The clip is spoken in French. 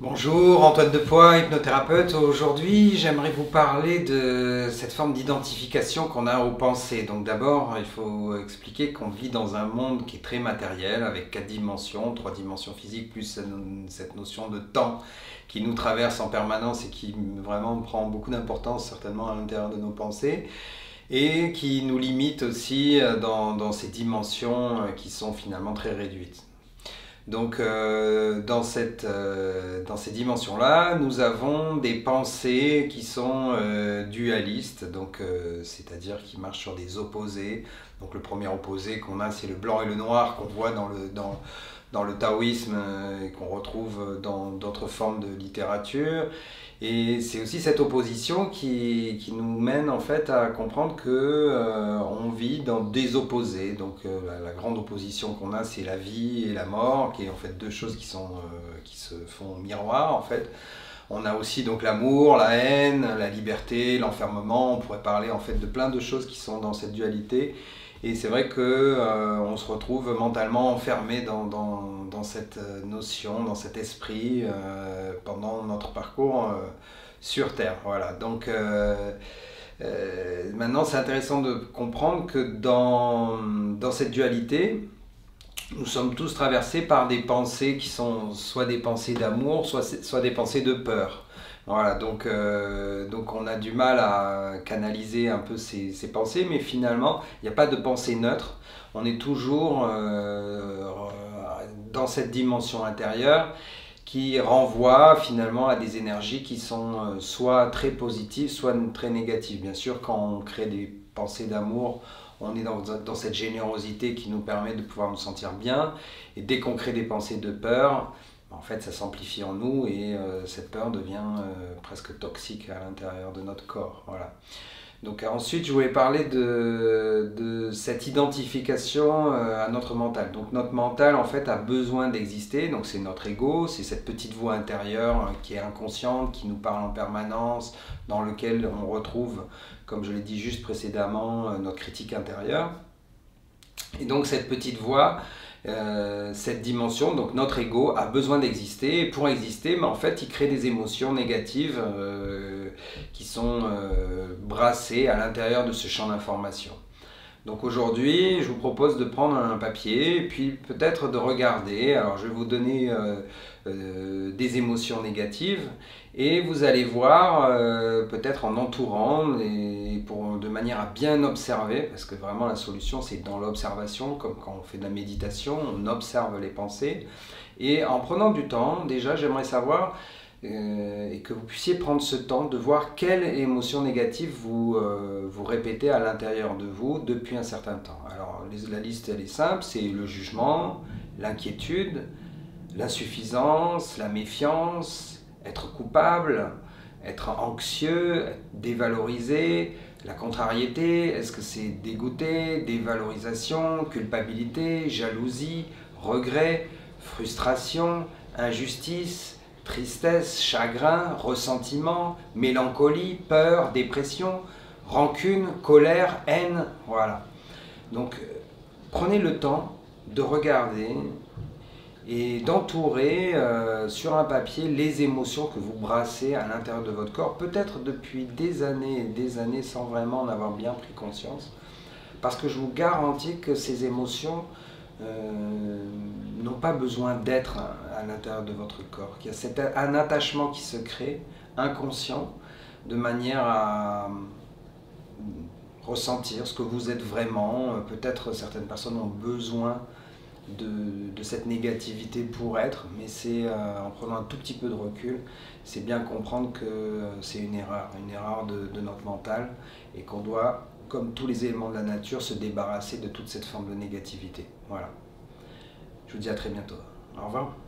Bonjour, Antoine Depoix, hypnothérapeute. Aujourd'hui, j'aimerais vous parler de cette forme d'identification qu'on a aux pensées. Donc d'abord, il faut expliquer qu'on vit dans un monde qui est très matériel, avec quatre dimensions, trois dimensions physiques, plus cette notion de temps qui nous traverse en permanence et qui vraiment prend beaucoup d'importance certainement à l'intérieur de nos pensées et qui nous limite aussi dans, dans ces dimensions qui sont finalement très réduites. Donc euh, dans, cette, euh, ces dimensions-là, nous avons des pensées qui sont euh, dualistes, donc c'est-à-dire qui marchent sur des opposés. Donc le premier opposé qu'on a, c'est le blanc et le noir qu'on voit dans le, dans, dans le taoïsme et qu'on retrouve dans d'autres formes de littérature. Et c'est aussi cette opposition qui, qui, nous mène en fait à comprendre que euh, on vit dans des opposés. Donc euh, la, grande opposition qu'on a, c'est la vie et la mort, qui est en fait deux choses qui, euh, se font miroir en fait. On a aussi donc l'amour, la haine, la liberté, l'enfermement. On pourrait parler en fait de plein de choses qui sont dans cette dualité. Et c'est vrai qu'on euh, se retrouve mentalement enfermé dans, dans, dans, cette euh, notion, dans cet esprit euh, pendant notre parcours sur Terre. Voilà. Donc maintenant, c'est intéressant de comprendre que dans, dans cette dualité, nous sommes tous traversés par des pensées qui sont soit des pensées d'amour, soit, soit des pensées de peur. Voilà, donc, euh, donc on a du mal à canaliser un peu ces, pensées, mais finalement, il n'y a pas de pensée neutre. On est toujours euh, dans cette dimension intérieure qui renvoie finalement à des énergies qui sont euh, soit très positives, soit très négatives. Bien sûr, quand on crée des pensées d'amour, on est dans, dans, cette générosité qui nous permet de pouvoir nous sentir bien. Et dès qu'on crée des pensées de peur, en fait, ça s'amplifie en nous et euh, cette peur devient euh, presque toxique à l'intérieur de notre corps. Voilà. Donc ensuite, je voulais parler de, cette identification euh, à notre mental. Donc notre mental, en fait, a besoin d'exister. Donc c'est notre ego, c'est cette petite voix intérieure hein, qui est inconsciente, qui nous parle en permanence, dans lequel on retrouve, comme je l'ai dit juste précédemment, notre critique intérieure. Et donc cette petite voix, euh, cette dimension, donc notre ego, a besoin d'exister. Pour exister, mais en fait, il crée des émotions négatives euh, qui sont euh, brassées à l'intérieur de ce champ d'information. Donc aujourd'hui, je vous propose de prendre un papier et puis peut-être de regarder. Alors je vais vous donner euh, euh, des émotions négatives et vous allez voir, euh, peut-être en entourant et pour, de manière à bien observer, parce que vraiment la solution c'est dans l'observation, comme quand on fait de la méditation, on observe les pensées. Et en prenant du temps, déjà j'aimerais savoir et que vous puissiez prendre ce temps de voir quelle émotion négative vous, euh, vous répétez à l'intérieur de vous depuis un certain temps. Alors la liste elle est simple, c'est le jugement, l'inquiétude, l'insuffisance, la méfiance, être coupable, être anxieux, dévalorisé, la contrariété, est-ce que c'est dégoûté, dévalorisation, culpabilité, jalousie, regret, frustration, injustice, tristesse, chagrin, ressentiment, mélancolie, peur, dépression, rancune, colère, haine, voilà. Donc prenez le temps de regarder et d'entourer euh, sur un papier les émotions que vous brassez à l'intérieur de votre corps, peut-être depuis des années et des années sans vraiment en avoir bien pris conscience. Parce que je vous garantis que ces émotions euh, n'ont pas besoin d'être à l'intérieur de votre corps. Il y a un attachement qui se crée, inconscient, de manière à ressentir ce que vous êtes vraiment. Peut-être certaines personnes ont besoin de, cette négativité pour être, mais c'est euh, en prenant un tout petit peu de recul, c'est bien comprendre que c'est une erreur, une erreur de, de notre mental et qu'on doit, comme tous les éléments de la nature, se débarrasser de toute cette forme de négativité. Voilà. Je vous dis à très bientôt. Au revoir.